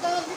Кто